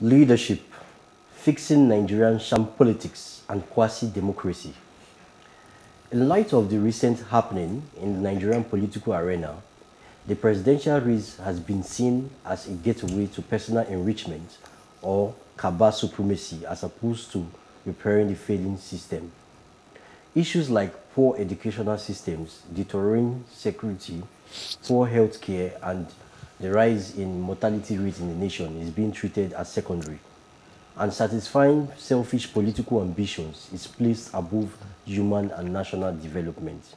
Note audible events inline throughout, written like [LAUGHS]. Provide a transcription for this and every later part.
Leadership, fixing Nigerian sham politics and quasi-democracy. In light of the recent happening in the Nigerian political arena, the presidential race has been seen as a gateway to personal enrichment or cabal supremacy as opposed to repairing the failing system. Issues like poor educational systems, deterring security, poor health care, and the rise in mortality rate in the nation is being treated as secondary, and satisfying selfish political ambitions is placed above human and national development.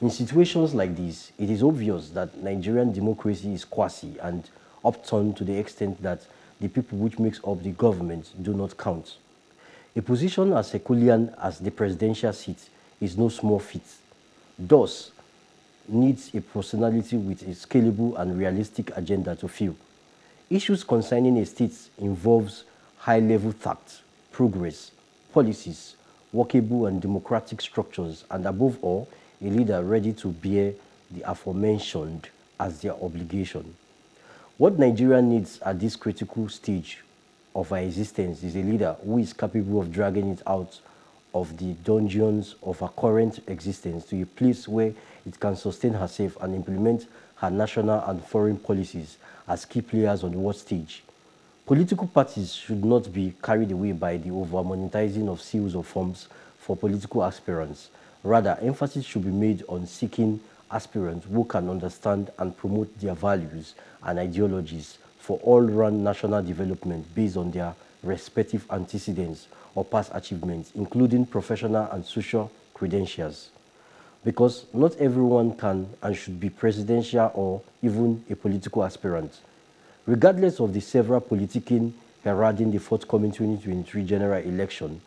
In situations like this, it is obvious that Nigerian democracy is quasi and upturned to the extent that the people which makes up the government do not count. A position as Herculean as the presidential seat is no small feat. Thus, needs a personality with a scalable and realistic agenda to fill. Issues concerning a state involves high-level tact, progress, policies, workable and democratic structures, and above all, a leader ready to bear the aforementioned as their obligation. What Nigeria needs at this critical stage of our existence is a leader who is capable of dragging it out of the dungeons of our current existence to a place where it can sustain herself and implement her national and foreign policies as key players on the world stage. Political parties should not be carried away by the over-monetizing of seals of forms for political aspirants. Rather, emphasis should be made on seeking aspirants who can understand and promote their values and ideologies for all-round national development based on their respective antecedents or past achievements, including professional and social credentials because not everyone can and should be presidential or even a political aspirant. Regardless of the several politicking heralding the forthcoming 2023 general election,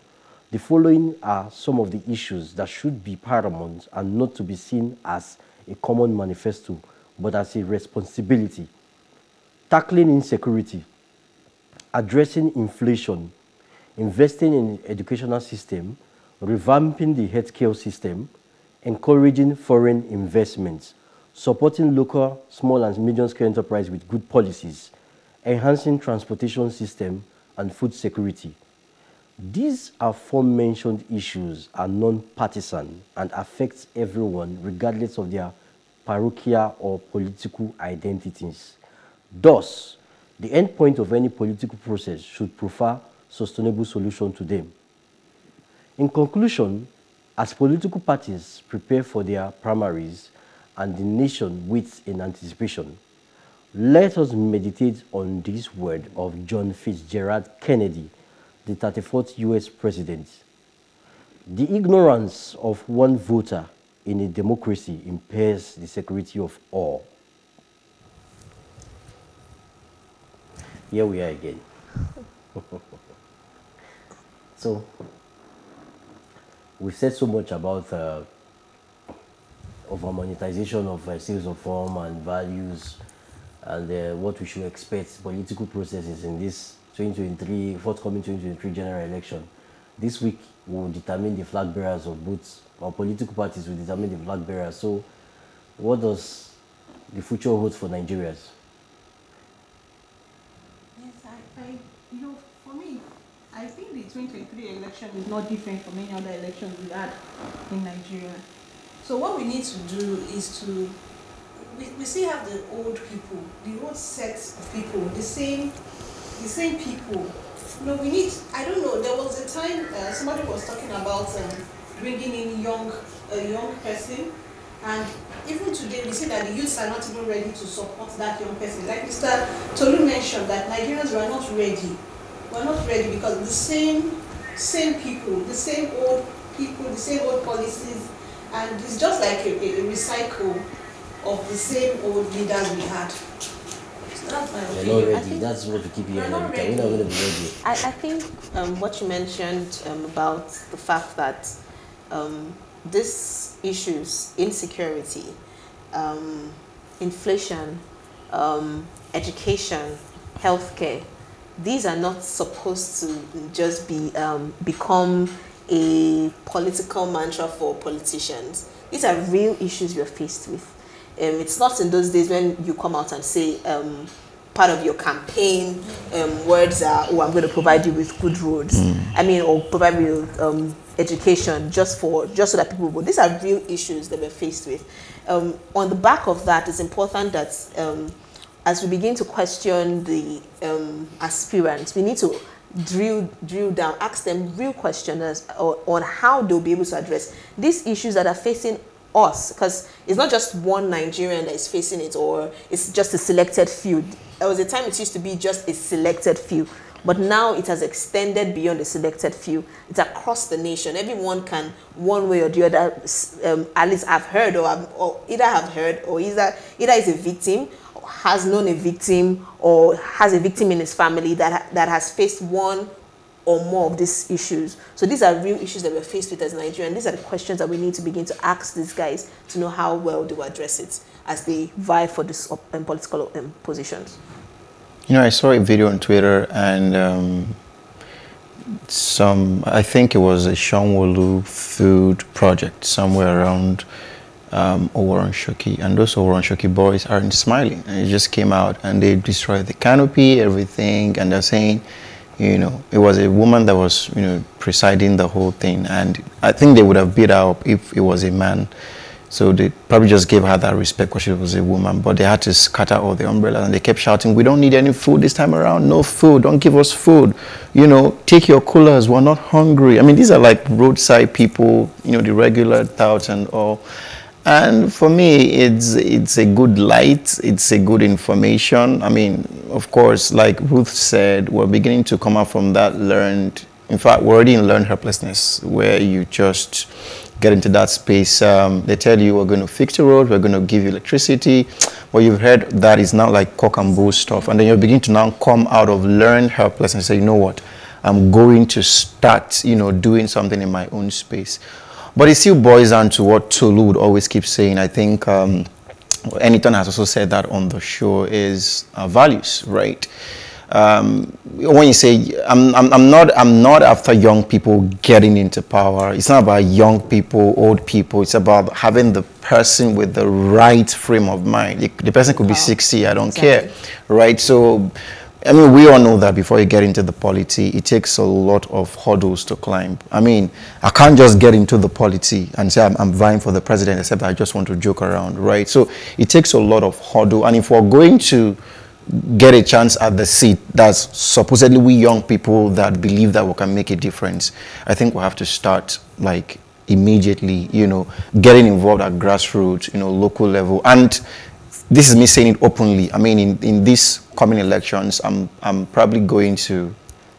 the following are some of the issues that should be paramount and not to be seen as a common manifesto, but as a responsibility. Tackling insecurity, addressing inflation, investing in the educational system, revamping the healthcare system, encouraging foreign investments, supporting local small and medium-scale enterprise with good policies, enhancing transportation system and food security. These aforementioned issues are non-partisan and affect everyone regardless of their parochial or political identities. Thus, the end point of any political process should prefer sustainable solution to them. In conclusion, as political parties prepare for their primaries and the nation waits in anticipation, let us meditate on this word of John Fitzgerald Kennedy, the 34th U.S. President. The ignorance of one voter in a democracy impairs the security of all. Here we are again. so, we've said so much about uh, over monetization of uh, sales of form and values and uh, what we should expect political processes in this 2023 forthcoming 2023 general election. This week will determine the flag bearers of both our political parties will determine the flag bearers. So what does the future hold for nigerians I, you know, for me, I think the 2023 election is not different from any other elections we had in Nigeria. So what we need to do is to we, we still have the old people, the old set of people, the same the same people. Know, we need I don't know, there was a time uh, somebody was talking about um, bringing in young a young person and even today we see that the youths are not even ready to support that young person. Like Mr. Tolu mentioned that Nigerians were not ready. We're not ready because the same same people, the same old people, the same old policies, and it's just like a, a, a recycle of the same old leaders we had. So that's my We're not ready. think- That's what we keep hearing We're not every time. We're not going to be ready. I, I think um, what you mentioned um, about the fact that um, these issues, insecurity, um, inflation, um, education, healthcare, these are not supposed to just be um, become a political mantra for politicians. These are real issues we're faced with. Um, it's not in those days when you come out and say, um, part of your campaign um, words are, oh, I'm going to provide you with good roads. I mean, or provide you with um, education just for just so that people will. These are real issues that we're faced with. Um, on the back of that, it's important that um, as we begin to question the um, aspirants, we need to drill drill down, ask them real questions on, on how they'll be able to address these issues that are facing us because it's not just one Nigerian that is facing it or it's just a selected few. There was a time it used to be just a selected few, but now it has extended beyond the selected few. It's across the nation. Everyone can, one way or the other, um, at least I've heard or, have, or either have heard or either either is a victim has known a victim or has a victim in his family that, that has faced one or more of these issues. So these are real issues that we're faced with as Nigerians. These are the questions that we need to begin to ask these guys to know how well they will address it as they vie for these um, political um, positions. You know, I saw a video on Twitter and um, some, I think it was a Sanwo-Olu food project somewhere around um, Oworonshoki, and those Oworonshoki boys aren't smiling. And it just came out and they destroyed the canopy, everything, and they're saying, you know, it was a woman that was, you know, presiding the whole thing, and I think they would have beat her up if it was a man. So they probably just gave her that respect because she was a woman, but they had to scatter all the umbrellas and they kept shouting, we don't need any food this time around, no food, don't give us food. You know, take your coolers, we're not hungry. I mean, these are like roadside people, you know, the regular touts and all. And for me, it's it's a good light. It's a good information. I mean, of course, like Ruth said, we're beginning to come out from that learned. In fact, we're already in learned helplessness, where you just get into that space. Um, they tell you we're going to fix the road, we're going to give you electricity. Well, you've heard that is now like cock and bull stuff, and then you begin to now come out of learned helplessness and say, you know what, I'm going to start, you know, doing something in my own space. But it still boils down to what Tolu would always keep saying. I think um, Eniton has also said that on the show is uh, values, right? Um, when you say I'm, I'm, I'm, not I'm not after young people getting into power. It's not about young people, old people. It's about having the person with the right frame of mind. The, the person could be 60. I don't exactly. care, right? So I mean, we all know that before you get into the polity, it takes a lot of hurdles to climb. I mean, I can't just get into the polity and say I'm, I'm, vying for the president, except I just want to joke around, right? So it takes a lot of hurdle. And if we're going to get a chance at the seat, that's supposedly we young people that believe that we can make a difference, I think we have to start like immediately, you know, getting involved at grassroots, you know, local level. And this is me saying it openly. I mean, in, in these coming elections, I'm, I'm probably going to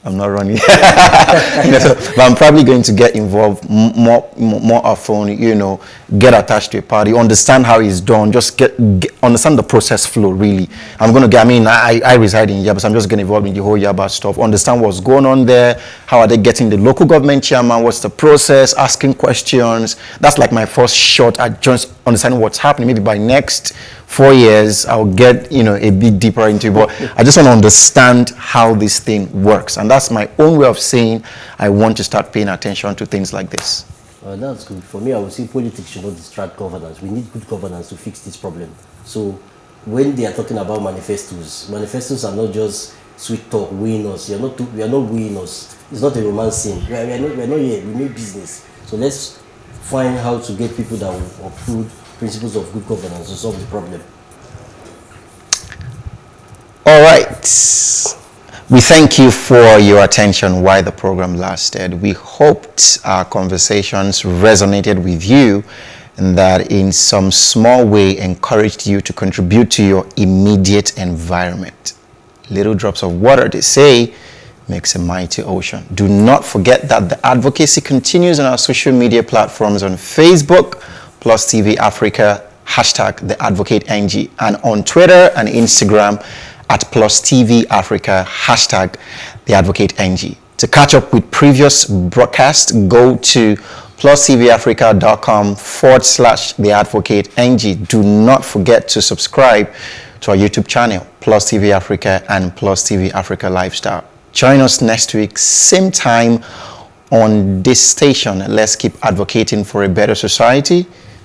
I'm not running. [LAUGHS] you know, so, but I'm probably going to get involved more, more often, you know, get attached to a party, understand how it's done, just get, get understand the process flow, really. I'm going to get, I mean, I, I reside in Yaba, so I'm just getting involved in the whole Yaba stuff, understand what's going on there, how are they getting the local government chairman, what's the process, asking questions. That's like my first shot at just understanding what's happening. Maybe by next four years, I'll get, you know, a bit deeper into it. But I just want to understand how this thing works. And that's my own way of saying I want to start paying attention to things like this. Uh, that's good. For me, I would say politics should not distract governance. We need good governance to fix this problem. So when they are talking about manifestos, manifestos are not just sweet talk, win us. You're not, we are not winning us. It's not a romance scene. We are, we are, not, we are not here. We make business. So let's find how to get people that will uphold principles of good governance to solve the problem. All right. We thank you for your attention while the program lasted. We hoped our conversations resonated with you and that in some small way encouraged you to contribute to your immediate environment. Little drops of water, they say, makes a mighty ocean. Do not forget that the advocacy continues on our social media platforms on Facebook, Plus TV Africa, hashtag the advocate NG, and on Twitter and Instagram at Plus TV Africa, hashtag the advocate NG. To catch up with previous broadcasts, go to plustvafrica.com forward slash the advocate NG. Do not forget to subscribe to our YouTube channel, Plus TV Africa and Plus TV Africa Lifestyle. Join us next week, same time on this station. Let's keep advocating for a better society.